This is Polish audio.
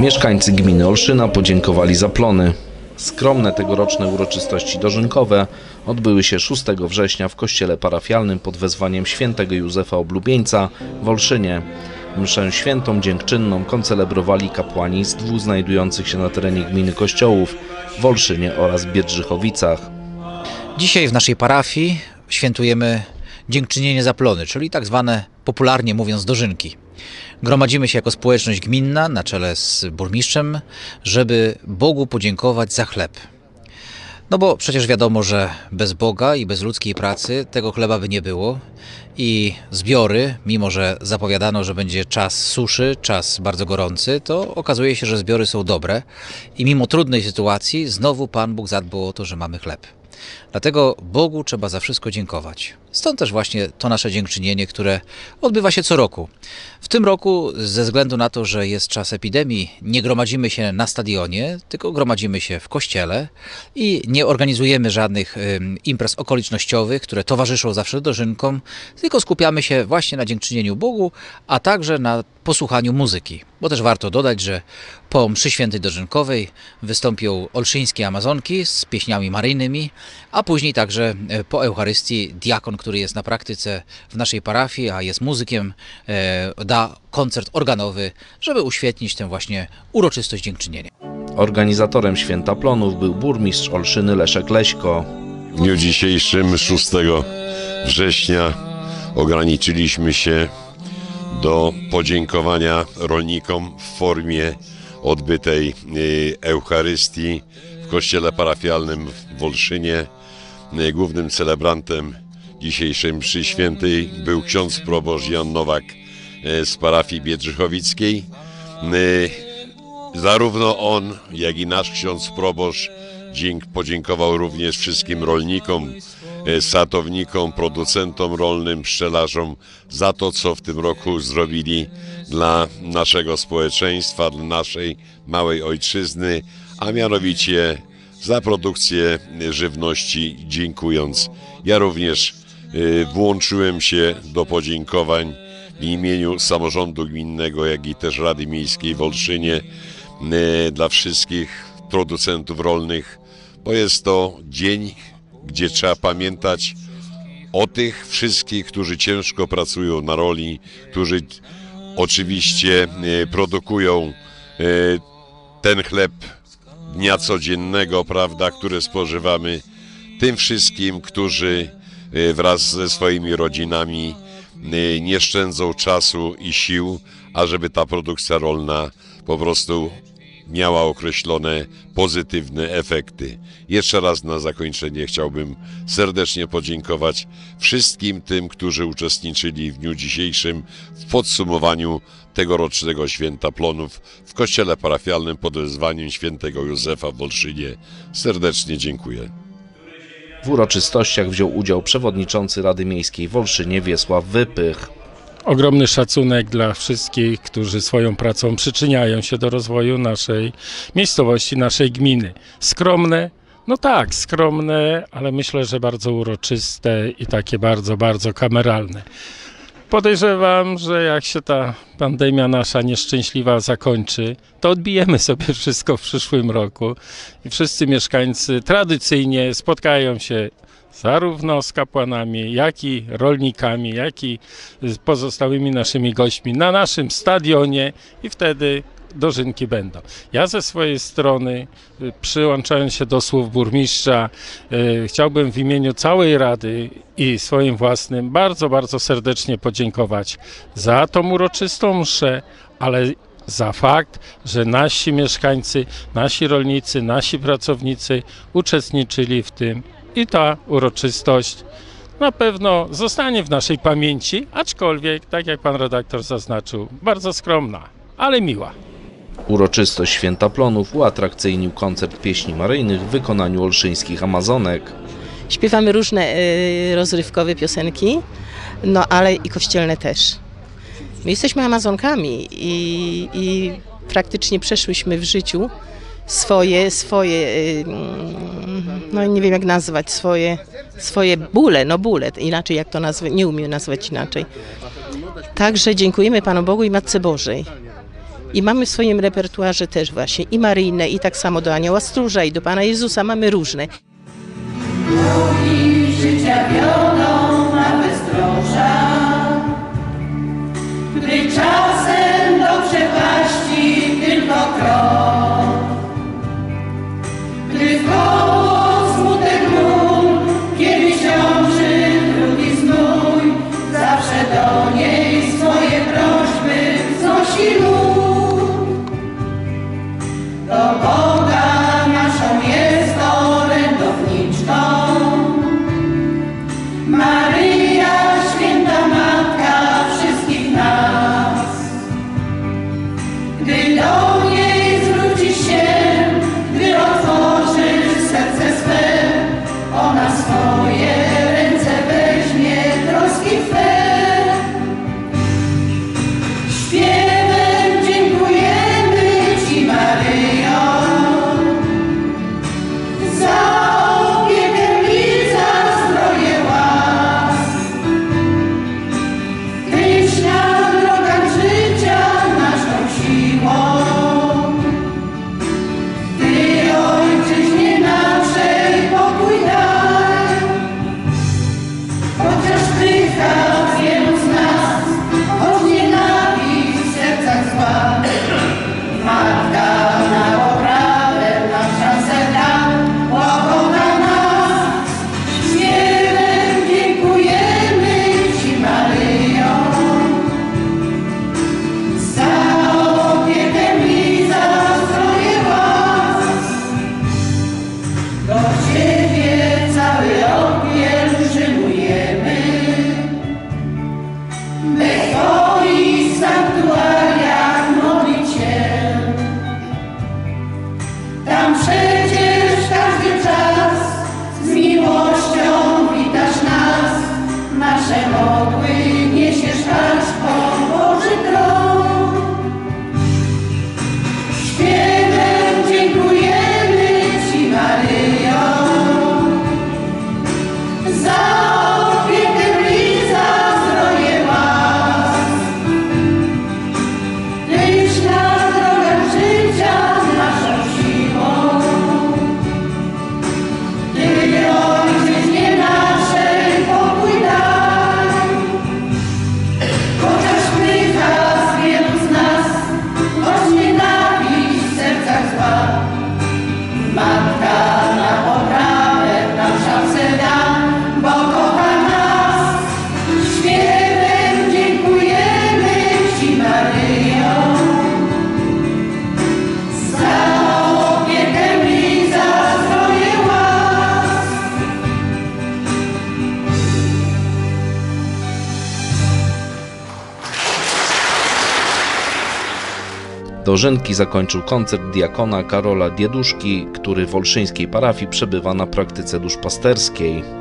Mieszkańcy gminy Olszyna podziękowali za plony. Skromne tegoroczne uroczystości dożynkowe odbyły się 6 września w kościele parafialnym pod wezwaniem świętego Józefa Oblubieńca w Olszynie. Mszę świętą dziękczynną koncelebrowali kapłani z dwóch znajdujących się na terenie gminy kościołów w Olszynie oraz Biedrzychowicach. Dzisiaj w naszej parafii świętujemy dziękczynienie za plony, czyli tak zwane, popularnie mówiąc, dożynki. Gromadzimy się jako społeczność gminna na czele z burmistrzem, żeby Bogu podziękować za chleb. No bo przecież wiadomo, że bez Boga i bez ludzkiej pracy tego chleba by nie było. I zbiory, mimo że zapowiadano, że będzie czas suszy, czas bardzo gorący, to okazuje się, że zbiory są dobre. I mimo trudnej sytuacji, znowu Pan Bóg zadbał o to, że mamy chleb. Dlatego Bogu trzeba za wszystko dziękować. Stąd też właśnie to nasze dziękczynienie, które odbywa się co roku. W tym roku, ze względu na to, że jest czas epidemii, nie gromadzimy się na stadionie, tylko gromadzimy się w kościele i nie organizujemy żadnych imprez okolicznościowych, które towarzyszą zawsze dożynkom, tylko skupiamy się właśnie na dziękczynieniu Bogu, a także na posłuchaniu muzyki. Bo też warto dodać, że po mszy świętej dożynkowej wystąpią olszyńskie Amazonki z pieśniami maryjnymi, a później także e, po Eucharystii diakon, który jest na praktyce w naszej parafii, a jest muzykiem, e, da koncert organowy, żeby uświetnić tę właśnie uroczystość dziękczynienia. Organizatorem święta plonów był burmistrz Olszyny Leszek Leśko. W dniu dzisiejszym, 6 września, ograniczyliśmy się do podziękowania rolnikom w formie odbytej y, Eucharystii w kościele parafialnym w Wolszynie. Y, Głównym celebrantem dzisiejszej mszy świętej był ksiądz proboszcz Jan Nowak y, z parafii Biedrzychowickiej. Zarówno on, jak i nasz ksiądz proboszcz dzięk, podziękował również wszystkim rolnikom, e, sadownikom, producentom rolnym, pszczelarzom za to, co w tym roku zrobili dla naszego społeczeństwa, dla naszej małej ojczyzny, a mianowicie za produkcję żywności dziękując. Ja również e, włączyłem się do podziękowań w imieniu samorządu gminnego, jak i też Rady Miejskiej w Olszynie e, dla wszystkich producentów rolnych, bo jest to dzień, gdzie trzeba pamiętać o tych wszystkich, którzy ciężko pracują na roli, którzy oczywiście e, produkują e, ten chleb dnia codziennego, prawda, który spożywamy, tym wszystkim, którzy e, wraz ze swoimi rodzinami nie szczędzą czasu i sił, ażeby ta produkcja rolna po prostu miała określone pozytywne efekty. Jeszcze raz na zakończenie chciałbym serdecznie podziękować wszystkim tym, którzy uczestniczyli w dniu dzisiejszym w podsumowaniu tegorocznego święta plonów w kościele parafialnym pod wezwaniem świętego Józefa w Olszynie. Serdecznie dziękuję. W uroczystościach wziął udział przewodniczący Rady Miejskiej w Olszynie Wiesław Wypych. Ogromny szacunek dla wszystkich, którzy swoją pracą przyczyniają się do rozwoju naszej miejscowości, naszej gminy. Skromne, no tak, skromne, ale myślę, że bardzo uroczyste i takie bardzo, bardzo kameralne. Podejrzewam, że jak się ta pandemia nasza nieszczęśliwa zakończy, to odbijemy sobie wszystko w przyszłym roku i wszyscy mieszkańcy tradycyjnie spotkają się zarówno z kapłanami, jak i rolnikami, jak i z pozostałymi naszymi gośćmi na naszym stadionie i wtedy dożynki będą. Ja ze swojej strony, y, przyłączając się do słów burmistrza, y, chciałbym w imieniu całej Rady i swoim własnym bardzo, bardzo serdecznie podziękować za tą uroczystą mszę, ale za fakt, że nasi mieszkańcy, nasi rolnicy, nasi pracownicy uczestniczyli w tym i ta uroczystość na pewno zostanie w naszej pamięci, aczkolwiek, tak jak pan redaktor zaznaczył, bardzo skromna, ale miła. Uroczystość Święta Plonów uatrakcyjnił koncert pieśni maryjnych w wykonaniu olszyńskich Amazonek. Śpiewamy różne y, rozrywkowe piosenki, no ale i kościelne też. My jesteśmy Amazonkami i, i praktycznie przeszłyśmy w życiu swoje, swoje, y, no nie wiem jak nazwać, swoje, swoje bóle, no bóle, inaczej jak to nazwać, nie umiem nazwać inaczej. Także dziękujemy Panu Bogu i Matce Bożej. I mamy w swoim repertuarze też właśnie i Maryjne, i tak samo do Anioła Stróża, i do Pana Jezusa, mamy różne. Życia. Dożynki zakończył koncert diakona Karola Dieduszki, który w olszyńskiej parafii przebywa na praktyce duszpasterskiej.